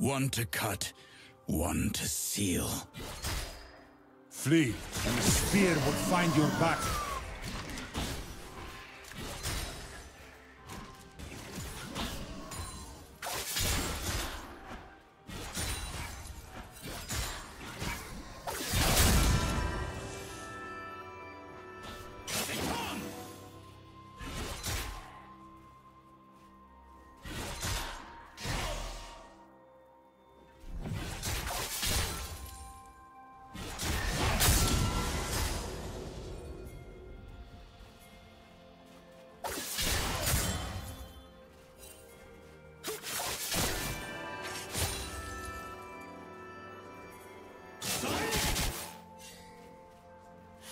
One to cut, one to seal. Flee, and the spear will find your back.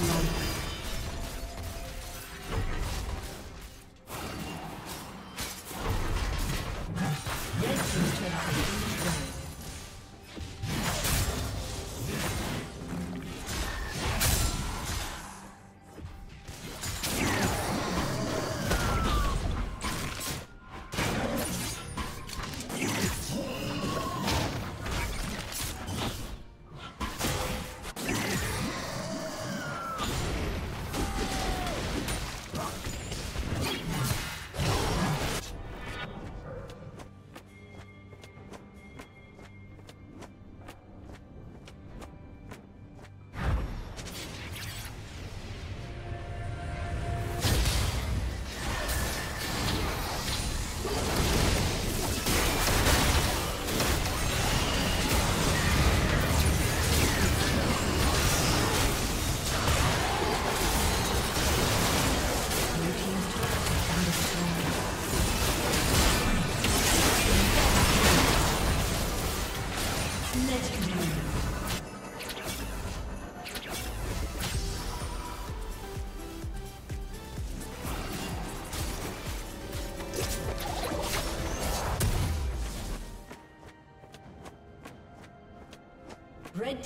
Red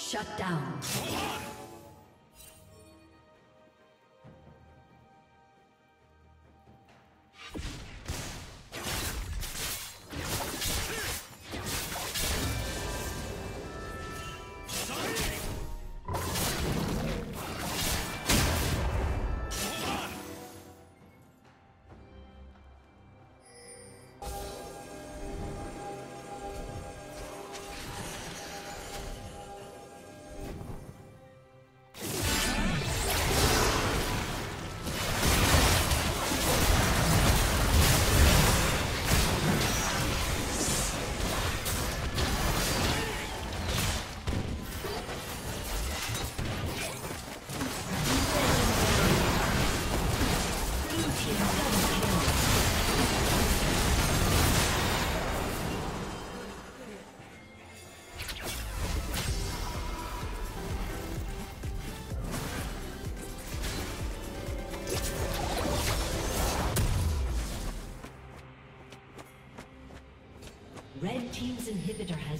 Shut down.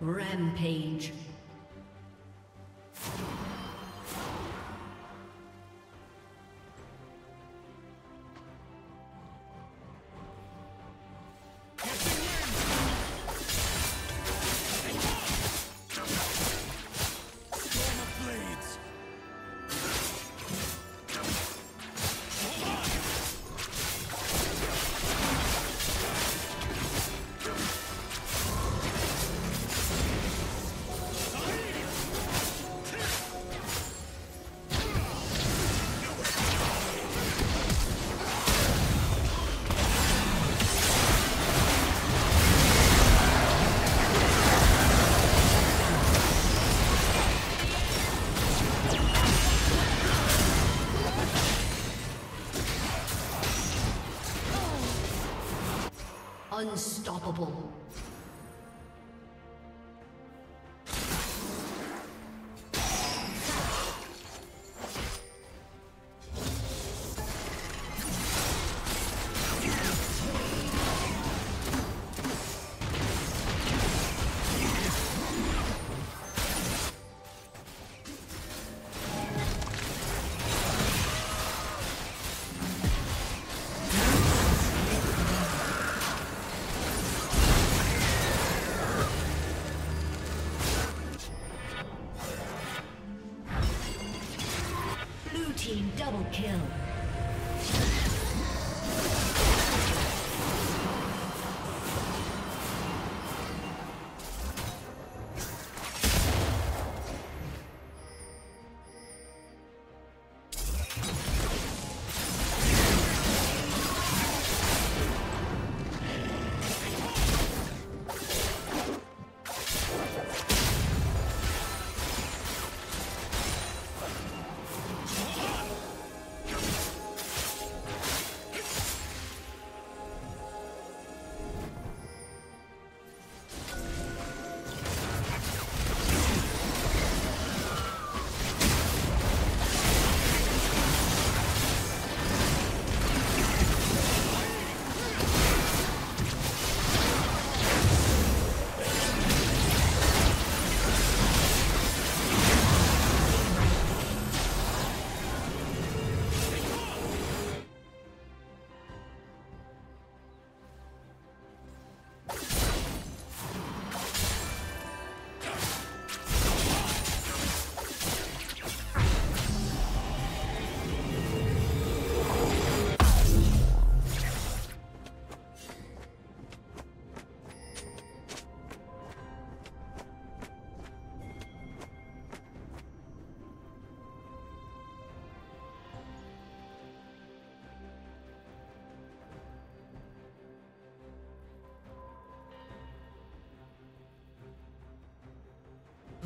Rampage. Unstoppable. Team double kill.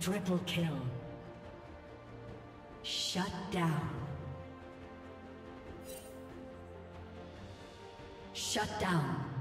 Triple kill. Shut down. Shut down.